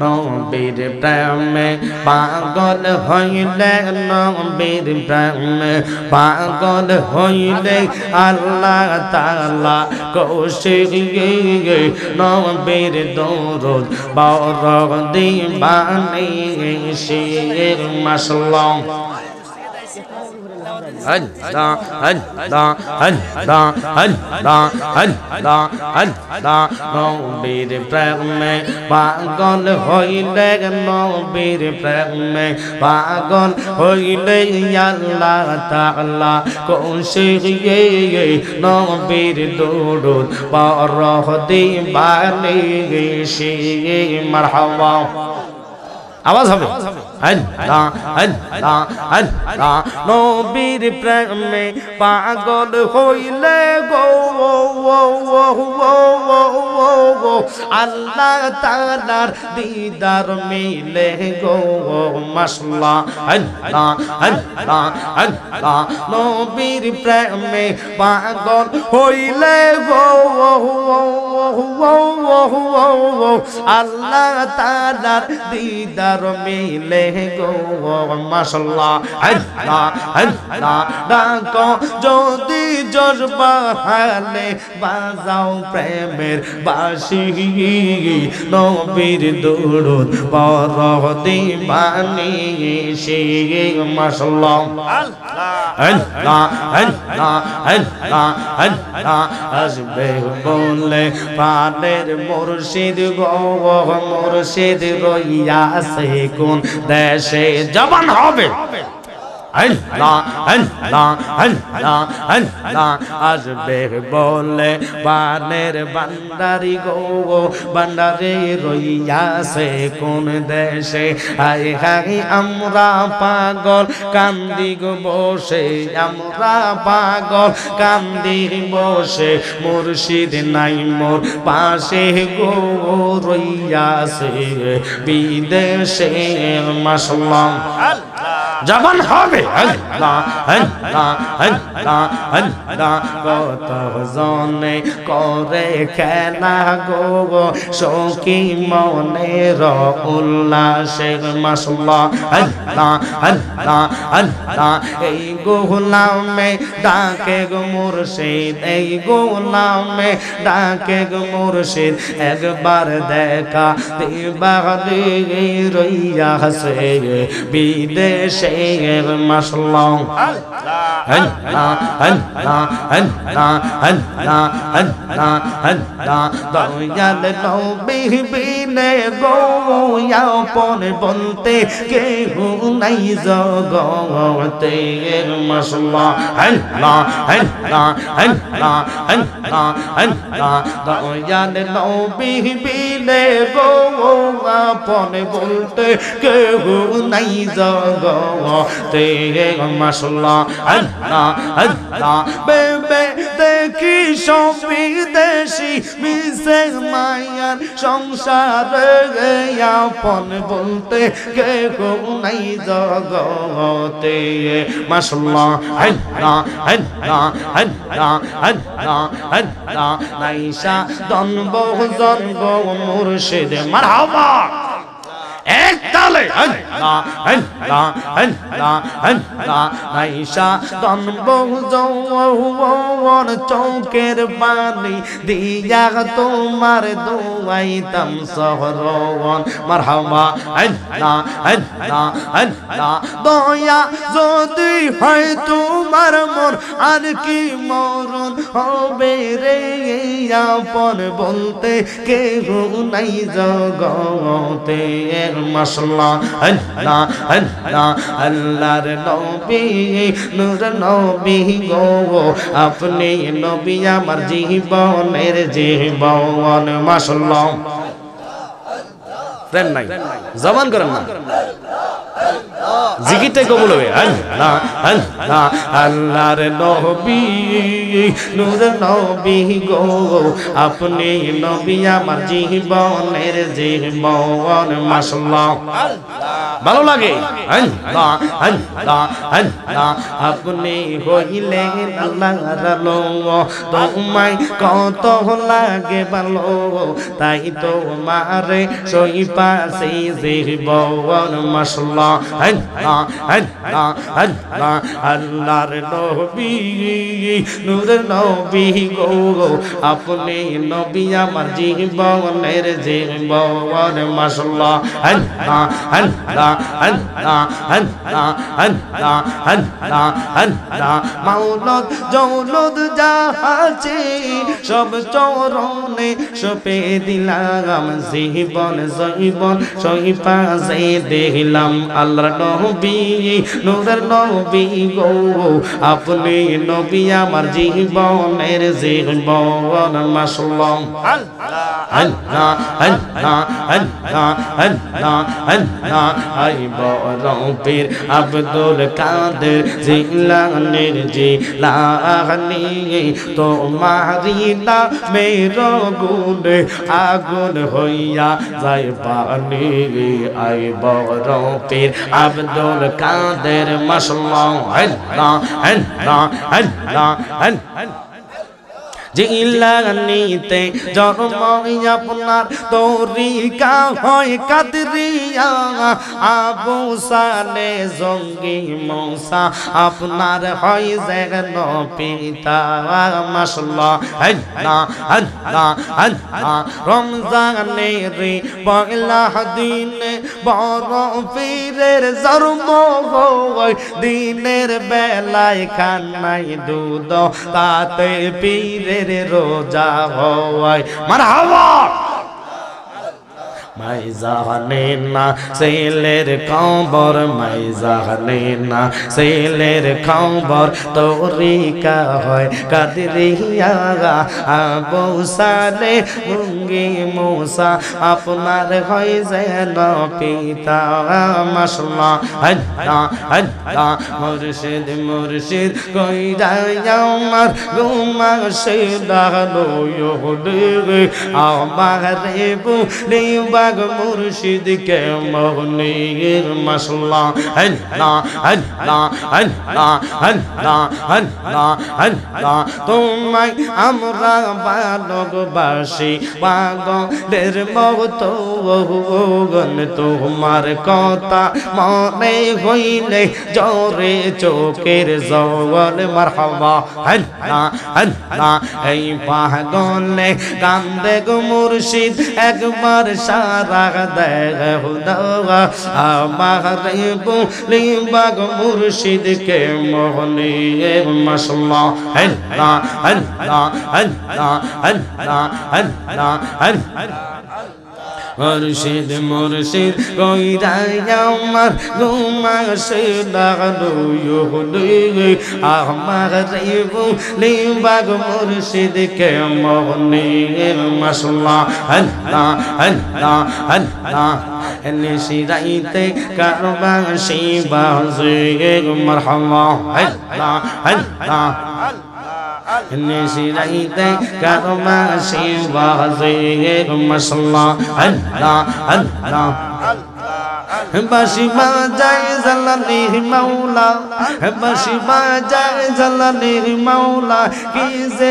নবীর প্রেমে পাগল হইলে নবীর প্রেমে পাগল হইলে আল্লাহ তালা কৌশি নবীর দৌরদ বর দিবানি শির মাসলাম। নবীর প্রেমে পাগল হইলে নবীর প্রেমে পাগল হইলে আল্লাহ তাআলা কোশে নবীর দৌড় পর দিবানি সে মারহাবা আওয়াজ হবে নবীর প্রেমে পাগল হইলে গো আল্লাহ তালার দিদার মিলে গো মশলা নবীর প্রেমে পাগল হইলে গো আল্লাহ তালার দিদার মিলে গো মশলা আল্লাহ যদি জজবা হালে বাজাও প্রেমের বাসি। নবীর পর দিবানি সে সে কোন দেশে জবান হবে আল্লাহ আল্লাহ আল্লাহ আল্লাহ আসবে বলে বানের বান্দারি গো বান্দারে রইয়াছে কোন দেশে? হাই হাই আমরা পাগল কান্দি গো বসে আমরা পাগল কান্দি বসে মুর্শিদ নাই মোর পাশে গো রইয়াছে বিদেশে মাসলাম আল্লাহ আল্লাহ আল্লাহ কত জনে করে খেলা গো শোকি মনের উল্লাসের মাসলা আল্লাহ আল্লাহ আল্লাহ এই গোলামে ডাকে গো মুর্শিদ এই গোলামে ডাকে গো মুর্শিদ একবার দেখা দিবা রইয়া সে বিদেশে। শের মাসলাম আল্লাহ আল্লাহ আল্লাহ আল্লাহ আল্লাহ আল্লাহ দয়াল নবী বিনে গো আপন বলতে কেউ নাই জগতে। মাসলা আল্লাহ আল্লাহ আল্লাহ আল্লাহ আল্লাহ দয়াল নবী বিনে গো আপন বলতে কেউ নাই জগতে। মাসলা আল্লাহ আল্লাহ বেবে দেখি সবই দেশি মিশে মায়ার সংসার আপন বলতে কে নাই জগতে। মাসলা আল্লাহ আল্লাহ আল্লাহ আল্লাহ আল্লাহ নাইসা দনব জনব মুর্শিদ, মারহাবা। এক তালে চৌকের বাণী দিয়া তোমার দোয়াইতাম সহরবন মারহামা দয়া যদি হয় তোমার মন আর কি মরণ হবে রে আপন বলতে কেউ নাই জগতে মশলা আল্লাহ আল্লাহ আল্লাহর নবী, নূর নবী গো আমার জীবনের জীবন মশলা জবান করেন না। জিকিরটাই কবুল হবে। আল্লাহ আল্লাহ, আল্লাহর নবী, নূর নবী গো, আপনি নবী আমার জীবনের জীবন ভালো লাগে? আপনি হইলেন আল্লাহর আলো। তোমায় কত লাগে ভালো, তাই তো মারে সই পাশে জীবন মশলা আল্লাহ আল্লাহ আল্লাহ আল্লাহর নবী নূর নবী গো আপনি নবী আমার জীবনের জীবন মশলা আল্লাহ আল্লাহ আল্লাহ আল্লাহ আল্লাহ আল্লাহ আল্লাহ মাওলাদ জৌলদ যাহাছে সব চরণে সপে দিলাম জীবন জীবন সই পাশে দেখলাম আল্লাহ নবী, নূরের নবী গো। আপনি নবী আমার জীবনের জীবন, মাসলাম। আল্লাহ আল্লাহ আল্লাহ আল্লাহ আব্দুল কাদের জিলানের জিলানি। তোমারি না মেরো গুণ আগুন হইয়া যায় পানি। আই বরফির আব্দুল কাদের মাসলাম আল্লাহ আল্লাহ আল্লাহ আল্লাহ জিলানিতে জন্ম আপনার তরিকা হয় কাদরিয়া। আবু সালে জঙ্গি মৌসা আপনার হয় যেন পিতা। মাসলা আল্লাহ আল্লাহ আল্লাহ রমজানে রে পয়লা দিনে বড় পীরের জন্ম হয়। দিনের বেলায় খানাই দুধ, তাতে পীরের রোজা হওয়ায়। মার হাওয়া মাই জানে না ছেলের খবর মাই জানে না ছেলের খবর তরিকা হয় কাদরিয়া আবু সালে মুঙ্গি মুসা, আপনার হয় যেন পিতা মাসলা। আল্লাহ আল্লাহ মুর্শিদ মুর্শিদ কই যায় আমার গুমা সে ডালো ইহুদি আমার রে বাগ মুর্শিদ কে মোহনীর মশলা আল্লাহ আল্লাহ আল্লাহ আল্লাহ আল্লাহ আল্লাহ তোমায় আমরা ভালোবাসি, পাগলের মত গন তোমার কথা মনে হইলে জরে চোখের জওয়াল মারহাবা আল্লাহ আল্লাহ এই পাগলে কান্দে গো মুর্শিদ, একবার রাগ দেয় হুদাওয়া আমার বলি বাগ মুর্শিদকে মোহনি মশলা হল্লা হল্লা হল্লা হল্লা হল্লা হল্লা মুর্শিদ মুর্শিদ, কইরাই আমার ঘুমাসে লাগল ইহুদি। আমার রেবু লিবাগ মুর্শিদ কে মনে মশলা আল্লাহ আল্লাহ আল্লাহ নিশিরাইতে কারবা শিবাজে মারহামা আল্লাহ আল্লাহ নিশিরাইতে কারবা শিবাজে মশলা আল্লাহ আল্লাহ বাসি বাজায় জালালি মাওলা বাসি বাজায় জালালি মাওলা কি যে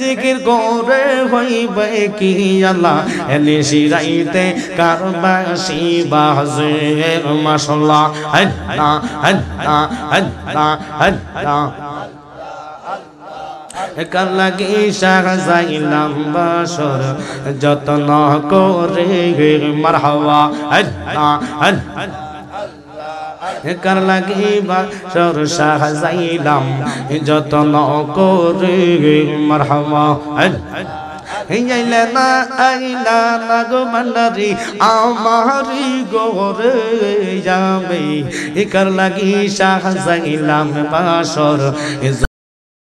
জিকির করে হইবে কি আল্লাহ? এনে শিরাইতে কারবাসি বাজে মাশাল্লাহ আল্লাহ আল্লাহ আল্লাহ আল্লাহ। কালাগি সাজাইলাম বাসর, যত্ন করে মারহাওয়া আল্লাহ আল্লাহ। কার লাগি বাসর সাজাইলাম যতন করে মারহামা আইলে না, আইলা না গো মান্ডারি, আমারি গোরে যাবে। কার লাগি সাজাইলাম বাসর।